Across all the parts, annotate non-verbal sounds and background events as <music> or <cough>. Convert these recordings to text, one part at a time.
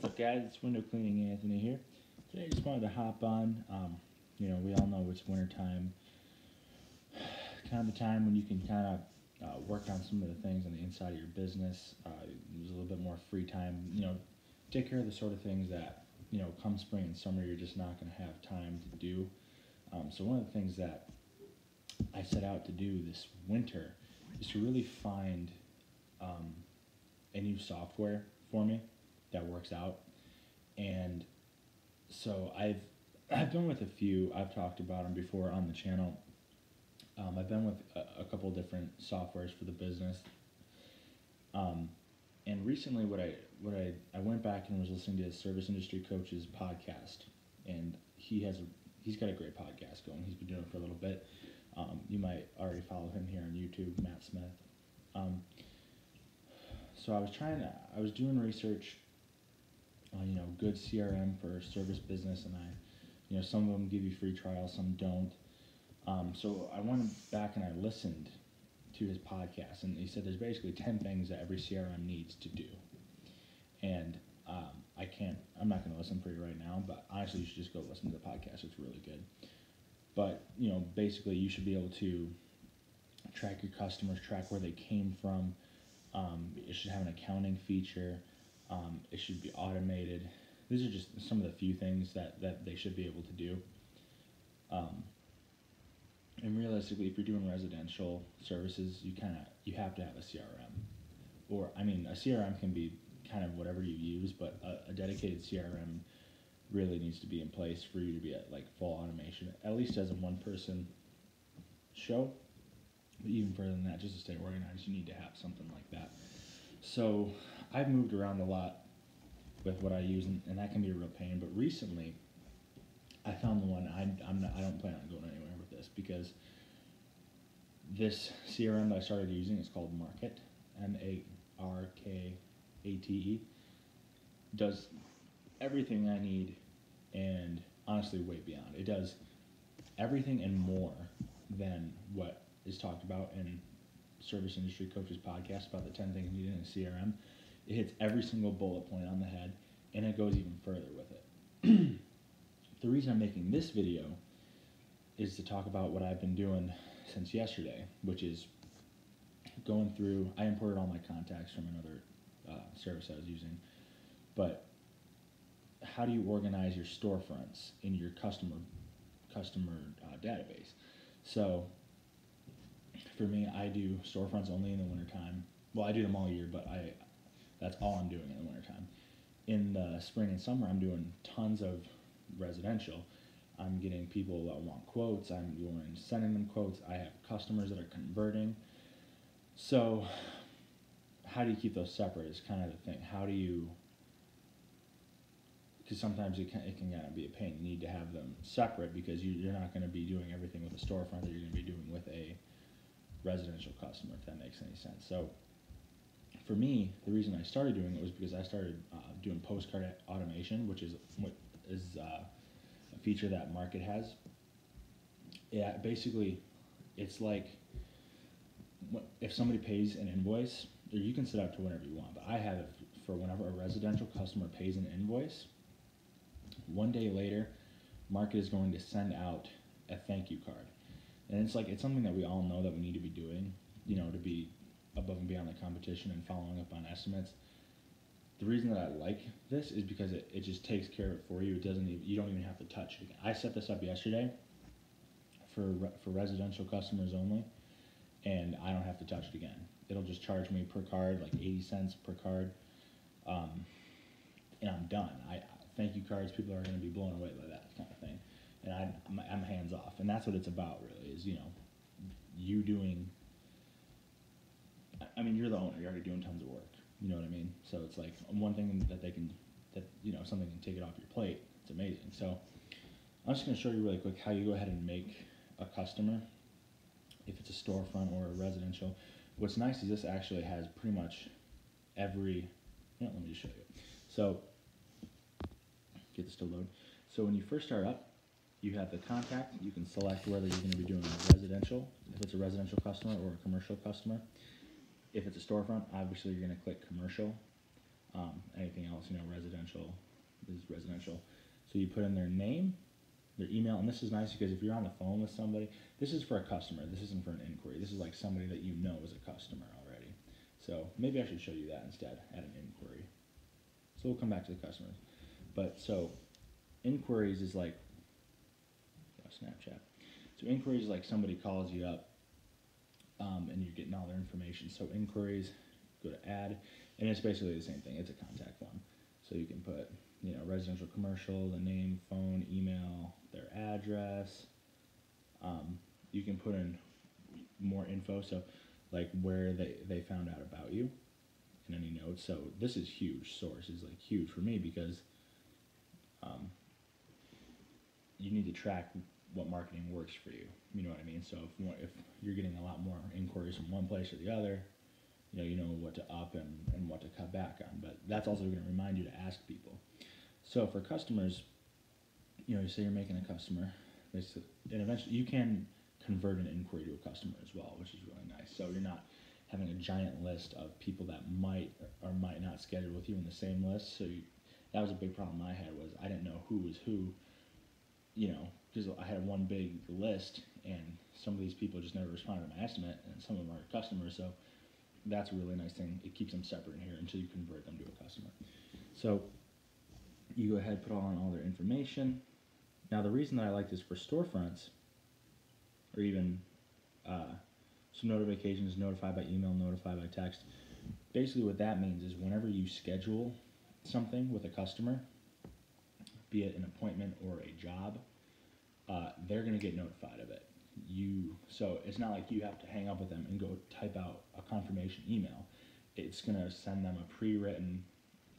What's up, guys? It's Window Cleaning Anthony here. Today, I just wanted to hop on. Um, you know, we all know it's wintertime. <sighs> Kind of the time when you can kind of uh, work on some of the things on the inside of your business. Uh, there's a little bit more free time. You know, take care of the sort of things that, you know, come spring and summer, you're just not going to have time to do. Um, so, one of the things that I set out to do this winter is to really find um, a new software for me that works out. And so I've I've been with a few. I've talked about them before on the channel. Um, I've been with a, a couple different softwares for the business. Um, and recently, what I what I I went back and was listening to his service industry coach's podcast, and he has a he's got a great podcast going. He's been doing it for a little bit. Um, you might already follow him here on YouTube, Matt Smith. Um, so I was trying to, I was doing research good CRM for service business, and I, you know, some of them give you free trials, some don't. Um, so I went back and I listened to his podcast, and he said there's basically ten things that every CRM needs to do, and um, I can't, I'm not going to listen for you right now, but honestly, you should just go listen to the podcast. It's really good. But you know, basically, you should be able to track your customers, track where they came from. Um, it should have an accounting feature. Um, it should be automated. These are just some of the few things that, that they should be able to do. Um, and realistically, if you're doing residential services, you kind of you have to have a CRM, or I mean, a CRM can be kind of whatever you use, but a, a dedicated CRM really needs to be in place for you to be at like full automation, at least as a one-person show. But even further than that, just to stay organized, you need to have something like that. So I've moved around a lot with what I use, and, and that can be a real pain. But recently, I found the one I, I'm not, I don't plan on going anywhere with this because this CRM that I started using is called Markate, M A R K A T E. Does everything I need, and honestly, way beyond. It does everything and more than what is talked about in Service Industry Coaches podcast about the 10 things you need in a CRM. It hits every single bullet point on the head, and it goes even further with it. <clears throat> the reason I'm making this video is to talk about what I've been doing since yesterday, which is going through. I imported all my contacts from another uh, service I was using, but how do you organize your storefronts in your customer customer uh, database? So for me, I do storefronts only in the wintertime. Well, I do them all year, but I that's all I'm doing in the wintertime. In the spring and summer, I'm doing tons of residential. I'm getting people that want quotes. I'm doing sending them quotes. I have customers that are converting. So, how do you keep those separate? Is kind of the thing. How do you? Because sometimes it can it can kind of be a pain. You need to have them separate because you, you're not going to be doing everything with a storefront that you're going to be doing with a residential customer. If that makes any sense. So for me, the reason I started doing it was because I started uh, doing postcard automation, which is what is uh, a feature that Markate has. Yeah, basically, it's like if somebody pays an invoice, or you can set up to whenever you want, but I have it for whenever a residential customer pays an invoice. One day later, Markate is going to send out a thank you card, and it's like it's something that we all know that we need to be doing, you know, to be above and beyond the competition and following up on estimates. The reason that I like this is because it, it just takes care of it for you. It doesn't even, you don't even have to touch it. Again. I set this up yesterday for for residential customers only, and I don't have to touch it again. It'll just charge me per card, like 80 cents per card, um, and I'm done. I thank you cards. People are going to be blown away by that kind of thing, and I, I'm, I'm hands off, and that's what it's about, really. Is you know, you doing I mean, you're the owner. You're already doing tons of work. You know what I mean? So it's like one thing that they can, that you know, something can take it off your plate. It's amazing. So I'm just going to show you really quick how you go ahead and make a customer, if it's a storefront or a residential. What's nice is this actually has pretty much every. Yeah, let me just show you. So get this to load. So when you first start up, you have the contact. You can select whether you're going to be doing a residential, if it's a residential customer or a commercial customer. If it's a storefront, obviously you're going to click commercial. Um, anything else you know, residential is residential. So you put in their name, their email, and this is nice because if you're on the phone with somebody, this is for a customer. This isn't for an inquiry. This is like somebody that you know is a customer already. So maybe I should show you that instead at an inquiry. So we'll come back to the customers. But so inquiries is like oh, Snapchat. So inquiries is like somebody calls you up um, and you're getting all their information. So inquiries, go to add, and it's basically the same thing. It's a contact form. So you can put, you know, residential, commercial, the name, phone, email, their address. Um, you can put in more info, so like where they, they found out about you in any notes. So this is huge. Source is like huge for me because um, you need to track what marketing works for you. You know what I mean? So if, if you're getting a lot more inquiries from one place or the other, you know, you know what to up and, and what to cut back on. But that's also going to remind you to ask people. So for customers, you know, you say you're making a customer, and eventually you can convert an inquiry to a customer as well, which is really nice. So you're not having a giant list of people that might or might not schedule with you in the same list. So you, that was a big problem I had was I didn't know who was who, you know, because I had one big list and some of these people just never responded to my estimate and some of them are customers. So that's a really nice thing. It keeps them separate in here until you convert them to a customer. So you go ahead, put on all their information. Now the reason that I like this for storefronts, or even uh, some notifications, notify by email, notify by text. Basically, what that means is whenever you schedule something with a customer, be it an appointment or a job, uh, they're going to get notified of it. You so it's not like you have to hang up with them and go type out a confirmation email. It's going to send them a pre-written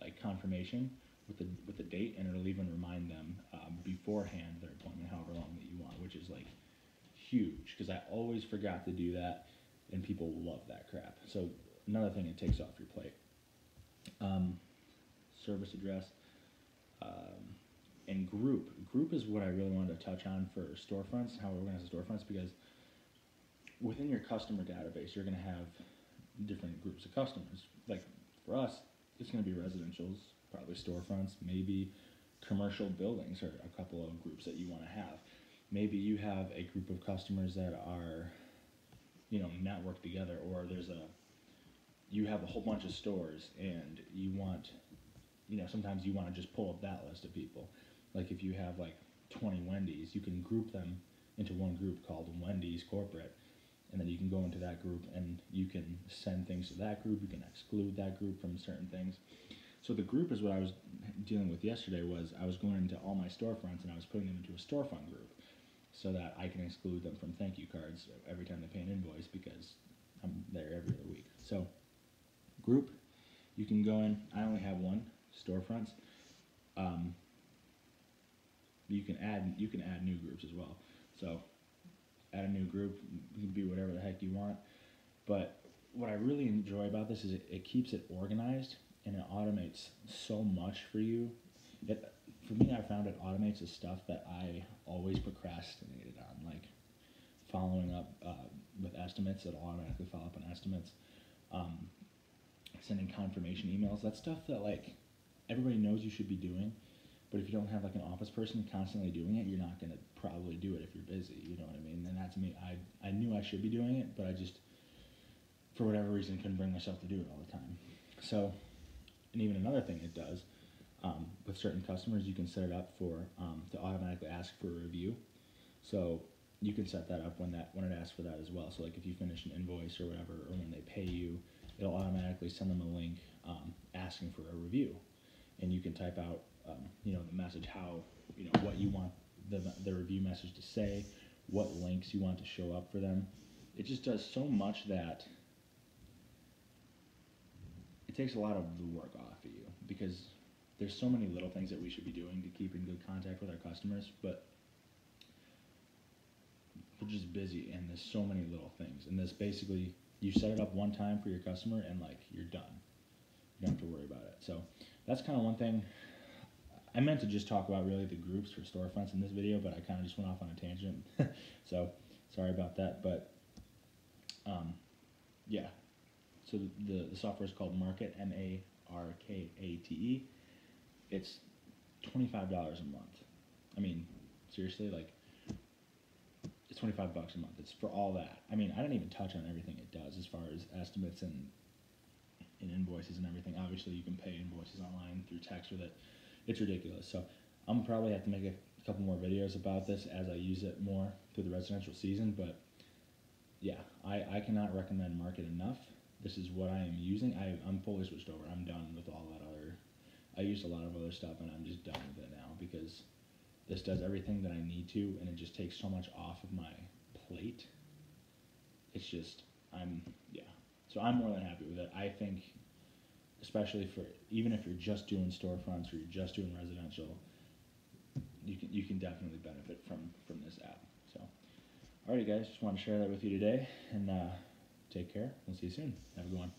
like confirmation with the with the date, and it'll even remind them um, beforehand their appointment, however long that you want, which is like huge because I always forgot to do that, and people love that crap. So another thing it takes off your plate. Um, service address. Um, and group. Group is what I really wanted to touch on for storefronts, how we organize storefronts, because within your customer database, you're going to have different groups of customers. Like for us, it's going to be residentials, probably storefronts, maybe commercial buildings are a couple of groups that you want to have. Maybe you have a group of customers that are, you know, networked together, or there's a, you have a whole bunch of stores and you want, you know, sometimes you want to just pull up that list of people like if you have like 20 Wendy's, you can group them into one group called Wendy's corporate. And then you can go into that group and you can send things to that group. You can exclude that group from certain things. So the group is what I was dealing with yesterday was I was going into all my storefronts and I was putting them into a storefront group so that I can exclude them from thank you cards every time they pay an invoice because I'm there every other week. So group, you can go in. I only have one storefronts. Um, you can add you can add new groups as well. So add a new group, you can be whatever the heck you want. But what I really enjoy about this is it, it keeps it organized and it automates so much for you. It, for me, I found it automates the stuff that I always procrastinated on, like following up uh, with estimates. It'll automatically follow up on estimates. Um, sending confirmation emails. That stuff that like everybody knows you should be doing, but if you don't have like an office person constantly doing it, you're not to probably do it if you're busy. You know what I mean? And that's me. I I knew I should be doing it, but I just for whatever reason couldn't bring myself to do it all the time. So, and even another thing it does um, with certain customers, you can set it up for um, to automatically ask for a review. So you can set that up when that when it asks for that as well. So like if you finish an invoice or whatever, or when they pay you, it'll automatically send them a link um, asking for a review, and you can type out um, you know, the message, how, you know, what you want the, the review message to say, what links you want to show up for them. It just does so much that it takes a lot of the work off of you because there's so many little things that we should be doing to keep in good contact with our customers, but we're just busy and there's so many little things. And this basically, you set it up one time for your customer and like you're done. You don't have to worry about it. So that's kind of one thing I meant to just talk about really the groups for storefronts in this video, but I kind of just went off on a tangent. <laughs> so sorry about that. But um, yeah, so the, the software is called Markate, M A R K A T E, it's twenty five dollars a month. I mean, seriously, like it's twenty five bucks a month. It's for all that. I mean, I didn't even touch on everything it does as far as estimates and and invoices and everything. Obviously, you can pay invoices online through text with it. It's ridiculous. So I'm probably have to make a couple more videos about this as I use it more through the residential season. But yeah, I, I cannot recommend Markate enough. This is what I am using. I, I'm fully switched over. I'm done with all that other. I used a lot of other stuff and I'm just done with it now because this does everything that I need to and it just takes so much off of my plate. It's just I'm yeah. So I'm more than happy with it. I think especially for even if you're just doing storefronts or you're just doing residential, you can you can definitely benefit from from this app. So, alrighty guys, just want to share that with you today, and uh, take care. We'll see you soon. Have a good one.